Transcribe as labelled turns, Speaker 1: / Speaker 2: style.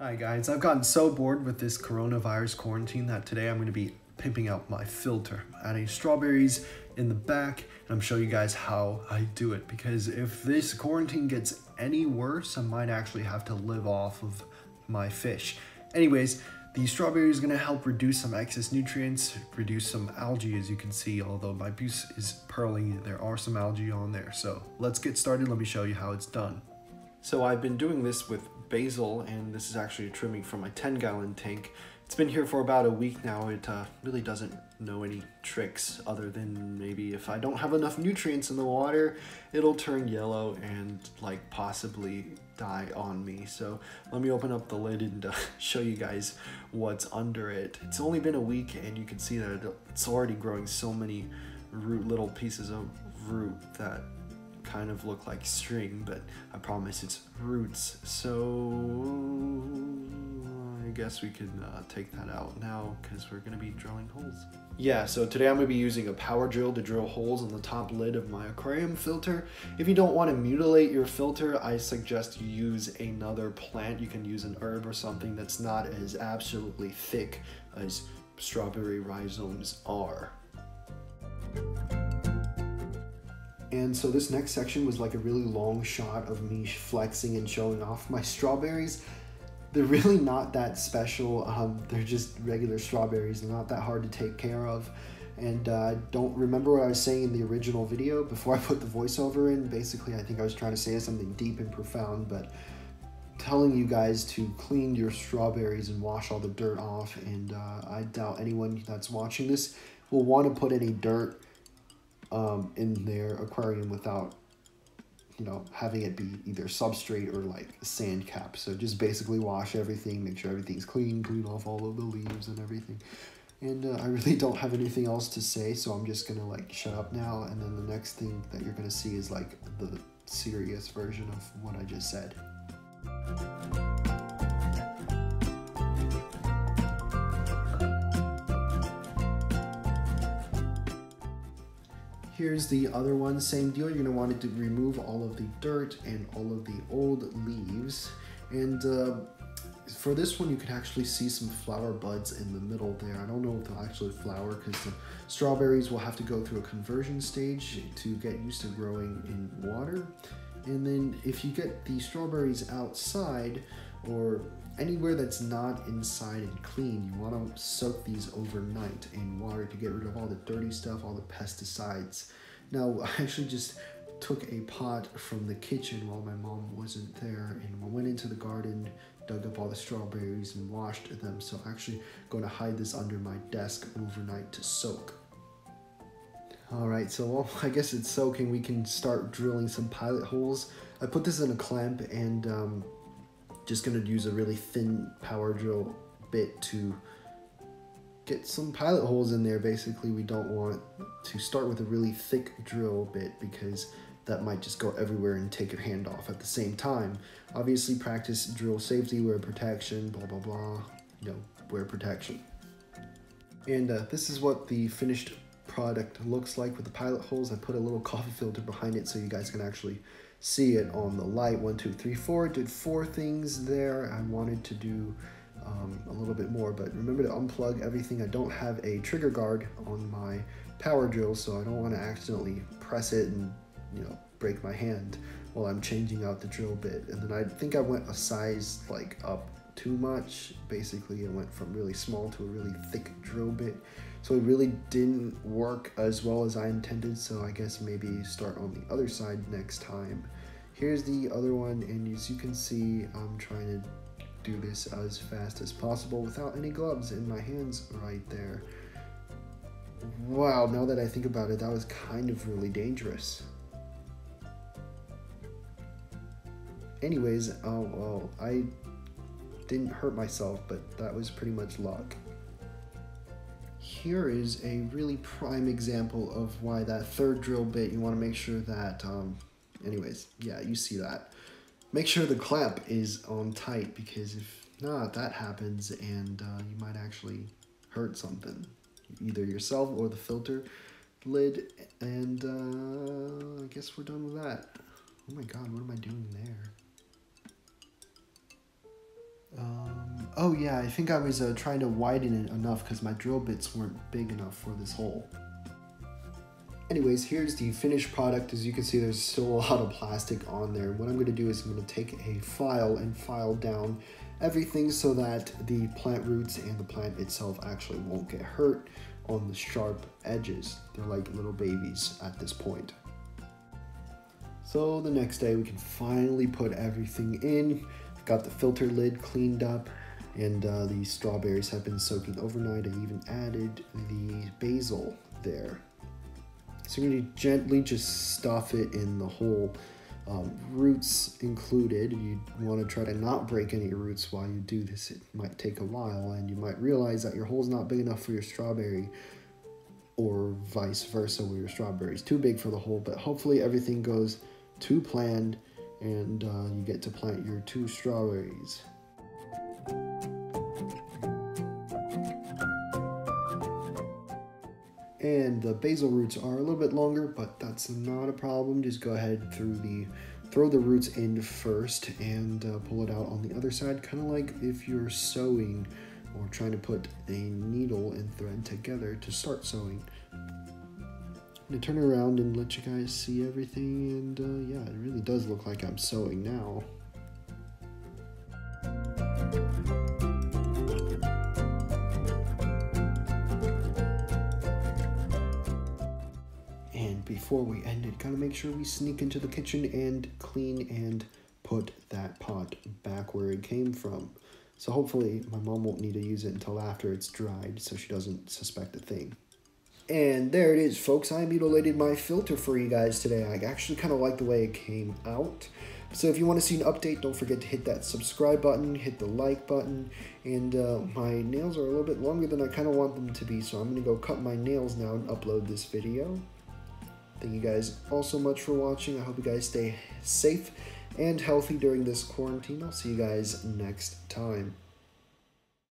Speaker 1: Hi guys, I've gotten so bored with this coronavirus quarantine that today I'm going to be pimping out my filter, adding strawberries in the back, and I'm showing you guys how I do it because if this quarantine gets any worse, I might actually have to live off of my fish. Anyways, the strawberry is going to help reduce some excess nutrients, reduce some algae as you can see, although my buce is pearling, there are some algae on there. So let's get started, let me show you how it's done. So I've been doing this with basil and this is actually a trimming from my 10 gallon tank. It's been here for about a week now. It uh, really doesn't know any tricks other than maybe if I don't have enough nutrients in the water, it'll turn yellow and like possibly die on me. So let me open up the lid and uh, show you guys what's under it. It's only been a week and you can see that it's already growing so many root little pieces of root that kind of look like string, but I promise it's roots. So I guess we can uh, take that out now because we're gonna be drilling holes. Yeah, so today I'm gonna be using a power drill to drill holes in the top lid of my aquarium filter. If you don't wanna mutilate your filter, I suggest you use another plant. You can use an herb or something that's not as absolutely thick as strawberry rhizomes are. And so this next section was like a really long shot of me flexing and showing off my strawberries. They're really not that special. Um, they're just regular strawberries. They're not that hard to take care of. And uh, I don't remember what I was saying in the original video before I put the voiceover in. Basically, I think I was trying to say something deep and profound, but telling you guys to clean your strawberries and wash all the dirt off. And uh, I doubt anyone that's watching this will want to put any dirt um, in their aquarium without you know having it be either substrate or like sand cap. So just basically wash everything make sure everything's clean clean off all of the leaves and everything. And uh, i really don't have anything else to say so i'm just gonna like shut up now. And then the next thing that you're gonna see is like the serious version of what i just said Here's the other one, same deal. You're gonna want to remove all of the dirt and all of the old leaves. And uh, for this one, you can actually see some flower buds in the middle there. I don't know if they'll actually flower because the strawberries will have to go through a conversion stage to get used to growing in water. And then if you get the strawberries outside or anywhere that's not inside and clean, you want to soak these overnight in water to get rid of all the dirty stuff, all the pesticides. Now, I actually just took a pot from the kitchen while my mom wasn't there and we went into the garden, dug up all the strawberries and washed them. So I'm actually going to hide this under my desk overnight to soak. All right, so well, I guess it's soaking. We can start drilling some pilot holes. I put this in a clamp and um, just gonna use a really thin power drill bit to get some pilot holes in there. Basically, we don't want to start with a really thick drill bit because that might just go everywhere and take your hand off at the same time. Obviously, practice drill safety, wear protection, blah, blah, blah. You know, wear protection. And uh, this is what the finished product looks like with the pilot holes. I put a little coffee filter behind it so you guys can actually see it on the light. One, two, three, four. Did four things there. I wanted to do um, a little bit more, but remember to unplug everything. I don't have a trigger guard on my power drill, so I don't want to accidentally press it and you know break my hand while I'm changing out the drill bit. And then I think I went a size like up too much. Basically, it went from really small to a really thick drill bit. So it really didn't work as well as I intended, so I guess maybe start on the other side next time. Here's the other one, and as you can see, I'm trying to do this as fast as possible without any gloves in my hands right there. Wow, now that I think about it, that was kind of really dangerous. Anyways, oh well, I didn't hurt myself, but that was pretty much luck. Here is a really prime example of why that third drill bit, you want to make sure that, um, anyways, yeah, you see that. Make sure the clamp is on tight because if not, that happens and uh, you might actually hurt something, either yourself or the filter lid. And uh, I guess we're done with that. Oh my god, what am I doing there? Um, Oh yeah, I think I was uh, trying to widen it enough because my drill bits weren't big enough for this hole. Anyways, here's the finished product. As you can see, there's still a lot of plastic on there. What I'm going to do is I'm going to take a file and file down everything so that the plant roots and the plant itself actually won't get hurt on the sharp edges. They're like little babies at this point. So the next day we can finally put everything in. Got the filter lid cleaned up and uh, the strawberries have been soaking overnight. I even added the basil there. So you're to gently just stuff it in the hole um, roots included. You want to try to not break any roots while you do this. It might take a while, and you might realize that your hole's not big enough for your strawberry, or vice versa, where your strawberry is too big for the hole. But hopefully, everything goes to planned, and uh, you get to plant your two strawberries. And the basil roots are a little bit longer but that's not a problem. Just go ahead through the throw the roots in first and uh, pull it out on the other side kind of like if you're sewing or trying to put a needle and thread together to start sewing. I'm gonna turn around and let you guys see everything and uh, yeah it really does look like I'm sewing now before we end it, gotta make sure we sneak into the kitchen and clean and put that pot back where it came from. So hopefully my mom won't need to use it until after it's dried so she doesn't suspect a thing. And there it is, folks. I mutilated my filter for you guys today. I actually kind of like the way it came out. So if you want to see an update, don't forget to hit that subscribe button, hit the like button, and uh, my nails are a little bit longer than I kind of want them to be, so I'm going to go cut my nails now and upload this video. Thank you guys all so much for watching. I hope you guys stay safe and healthy during this quarantine. I'll see you guys next time.